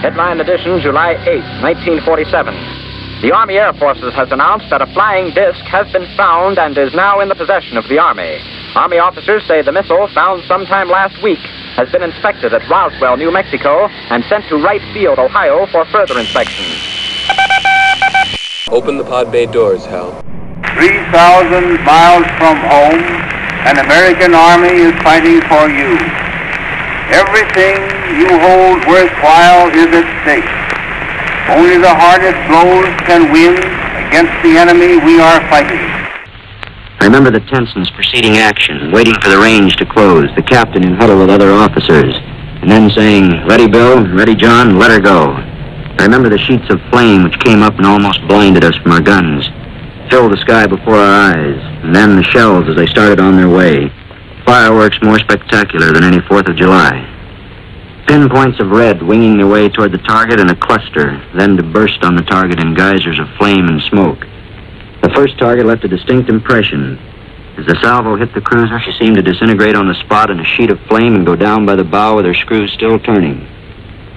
Headline edition, July 8, 1947. The Army Air Forces has announced that a flying disc has been found and is now in the possession of the Army. Army officers say the missile, found sometime last week, has been inspected at Roswell, New Mexico, and sent to Wright Field, Ohio, for further inspection. Open the pod bay doors, Hal. 3,000 miles from home, an American army is fighting for you. Everything you hold worthwhile is at stake. Only the hardest blows can win against the enemy we are fighting. I remember the Tenson's preceding action, waiting for the range to close, the captain in huddle with other officers, and then saying, Ready, Bill, ready, John, let her go. I remember the sheets of flame which came up and almost blinded us from our guns, filled the sky before our eyes, and then the shells as they started on their way. Fireworks more spectacular than any Fourth of July. Pinpoints of red winging their way toward the target in a cluster, then to burst on the target in geysers of flame and smoke. The first target left a distinct impression. As the salvo hit the cruiser, she seemed to disintegrate on the spot in a sheet of flame and go down by the bow with her screws still turning.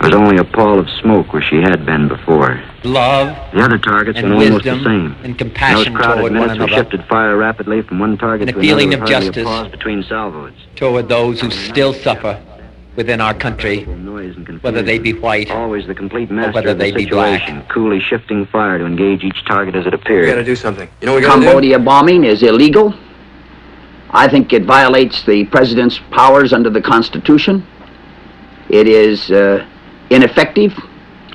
There was only a pall of smoke where she had been before. Love The other targets and went almost the same. and compassion Those crowded toward one minutes we another. shifted fire rapidly from one target And a to feeling another of with hardly justice. a pause between salvos. toward those who still suffer within our country, whether they be white Always the complete master whether of the they be black. situation, coolly shifting fire to engage each target as it appeared. We appeared. gotta do something. You know what we gotta do? Cambodia bombing is illegal. I think it violates the president's powers under the Constitution. It is uh, ineffective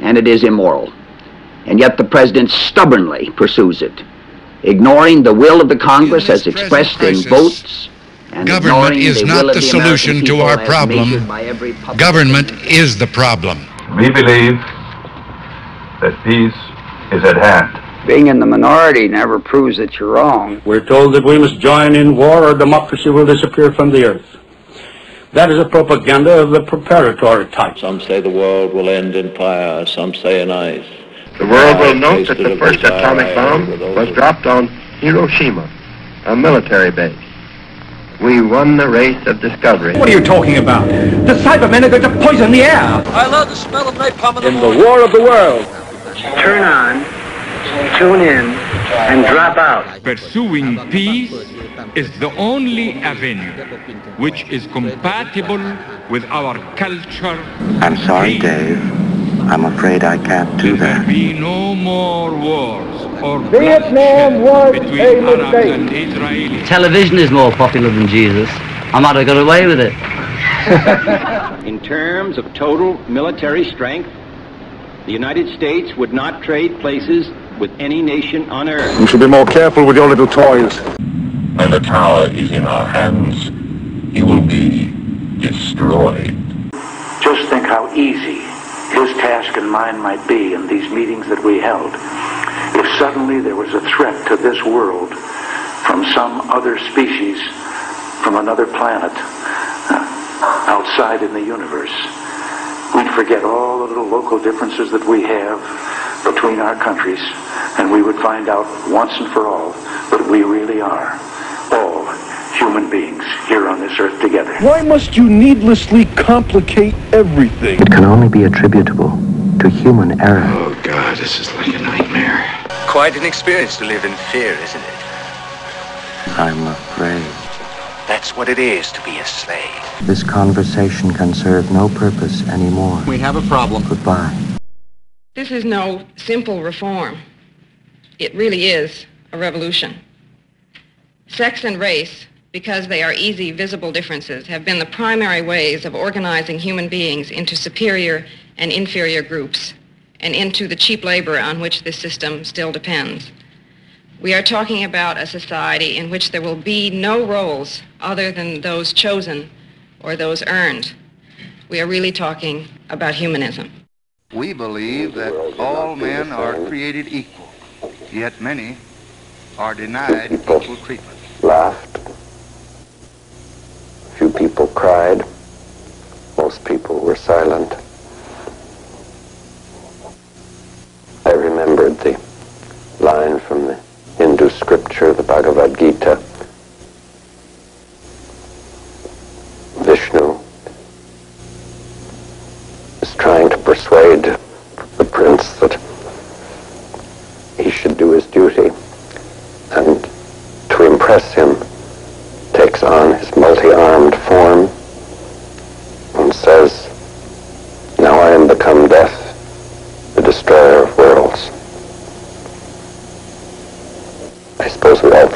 and it is immoral. And yet the president stubbornly pursues it, ignoring the will of the Congress as this expressed in votes. And government ignoring is the not will of the American solution to people our as problem. measured by every Government opinion. is the problem. We believe that peace is at hand. Being in the minority never proves that you're wrong. We're told that we must join in war or democracy will disappear from the earth. That is a propaganda of the preparatory type. Some say the world will end in fire, some say in ice. The world will note that the first atomic bomb had with those was dropped on Hiroshima, a military base. We won the race of discovery. What are you talking about? The Cybermen are going to poison the air. I love the smell of napalm in the In the war of the world. Turn on, tune in, and drop out. Pursuing peace is the only avenue which is compatible with our culture. I'm sorry, Dave. I'm afraid I can't do that. There that. be no more wars or Vietnam bloodshed was between Arabs mistake. and Israelis. Television is more popular than Jesus. I might have got away with it. In terms of total military strength, the United States would not trade places with any nation on earth. You should be more careful with your little toys. When the tower is in our hands, he will be destroyed. Just think how easy his task and mine might be in these meetings that we held if suddenly there was a threat to this world from some other species from another planet uh, outside in the universe. We'd forget all the little local differences that we have between our countries and we would find out once and for all that we really are all human beings here on this earth together. Why must you needlessly complicate everything? It can only be attributable to human error. Oh, God, this is like a nightmare. Quite an experience to live in fear, isn't it? I'm afraid. That's what it is to be a slave. This conversation can serve no purpose anymore. We have a problem. Goodbye. This is no simple reform. It really is a revolution. Sex and race, because they are easy, visible differences, have been the primary ways of organizing human beings into superior and inferior groups and into the cheap labor on which this system still depends. We are talking about a society in which there will be no roles other than those chosen or those earned. We are really talking about humanism. We believe that all men are created equal, yet many are denied equal treatment. Laughed. Few people cried. Most people were silent. I remembered the line from the Hindu scripture, the Bhagavad Gita. oppress him takes on his multi-armed form and says, Now I am become death, the destroyer of worlds. I suppose we all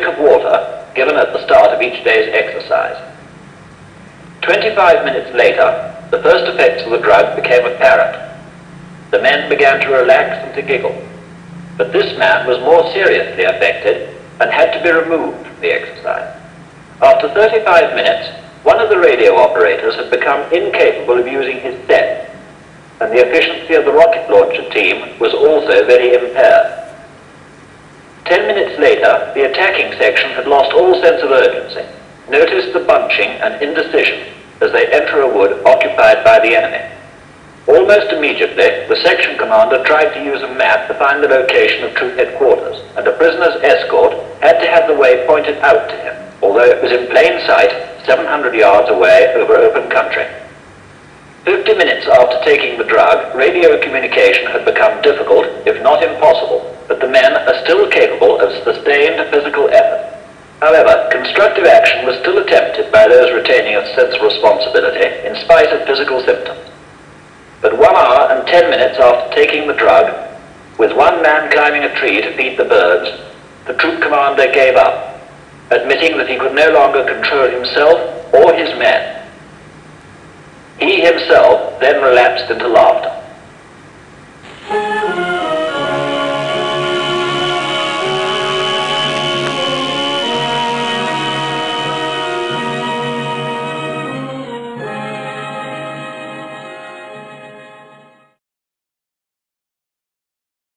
drink of water given at the start of each day's exercise. 25 minutes later, the first effects of the drug became apparent. The men began to relax and to giggle. But this man was more seriously affected and had to be removed from the exercise. After 35 minutes, one of the radio operators had become incapable of using his set, and the efficiency of the rocket launcher team was also very impaired. Ten minutes later, the attacking section had lost all sense of urgency. Notice the bunching and indecision as they enter a wood occupied by the enemy. Almost immediately, the section commander tried to use a map to find the location of troop headquarters, and a prisoner's escort had to have the way pointed out to him, although it was in plain sight 700 yards away over open country. Fifty minutes after taking the drug, radio communication had become difficult, if not impossible, but the men are still capable sustained physical effort. However, constructive action was still attempted by those retaining a sense of responsibility in spite of physical symptoms. But one hour and ten minutes after taking the drug, with one man climbing a tree to feed the birds, the troop commander gave up, admitting that he could no longer control himself or his men. He himself then relapsed into laughter.